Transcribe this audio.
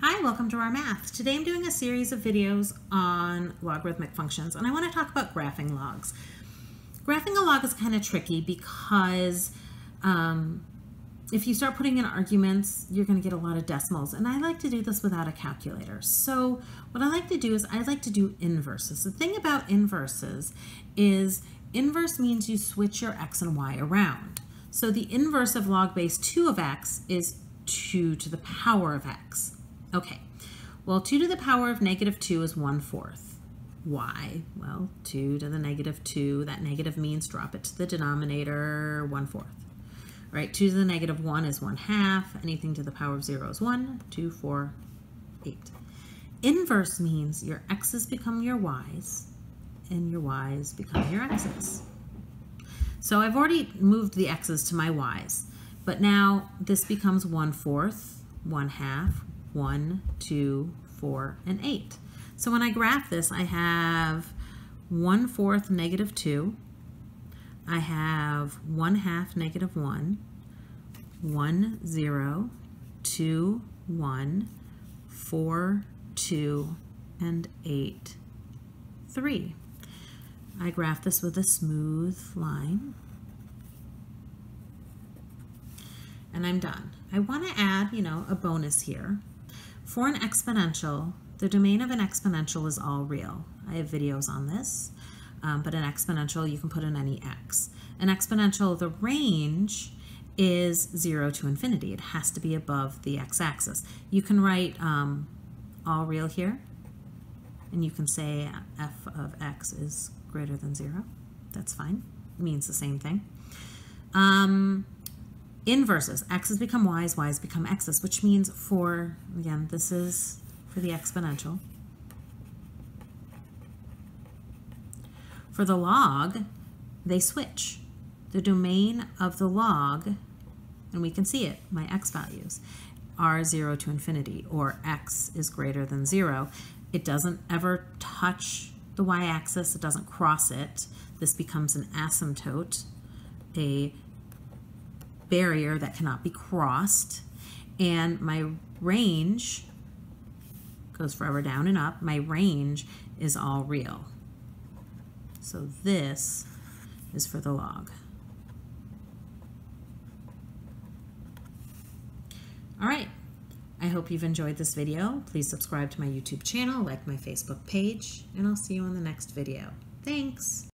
Hi, welcome to Rahr Math. Today I'm doing a series of videos on logarithmic functions and I want to talk about graphing logs. Graphing a log is kind of tricky because um, if you start putting in arguments, you're going to get a lot of decimals and I like to do this without a calculator. So what I like to do is I like to do inverses. The thing about inverses is inverse means you switch your x and y around. So the inverse of log base 2 of x is 2 to the power of x. Okay, well 2 to the power of negative 2 is 1 fourth. Why? Well, 2 to the negative 2, that negative means drop it to the denominator, 1 fourth. Right, 2 to the negative 1 is 1 half, anything to the power of 0 is 1, 2, 4, 8. Inverse means your x's become your y's, and your y's become your x's. So I've already moved the x's to my y's, but now this becomes 1 fourth, 1 half, 1, 2, 4, and 8. So when I graph this, I have 1 fourth negative 2. I have 1 half negative 1, 1, 0, 2, 1, 4, 2, and 8, 3. I graph this with a smooth line. And I'm done. I want to add, you know, a bonus here. For an exponential, the domain of an exponential is all real. I have videos on this, um, but an exponential, you can put in any x. An exponential, the range is 0 to infinity. It has to be above the x-axis. You can write um, all real here, and you can say f of x is greater than 0. That's fine. It means the same thing. Um, inverses. X's become Y's, Y's become X's, which means for, again, this is for the exponential. For the log, they switch. The domain of the log, and we can see it, my x values, are 0 to infinity, or x is greater than 0. It doesn't ever touch the y-axis, it doesn't cross it. This becomes an asymptote, a barrier that cannot be crossed. And my range goes forever down and up. My range is all real. So this is for the log. All right. I hope you've enjoyed this video. Please subscribe to my YouTube channel, like my Facebook page, and I'll see you on the next video. Thanks.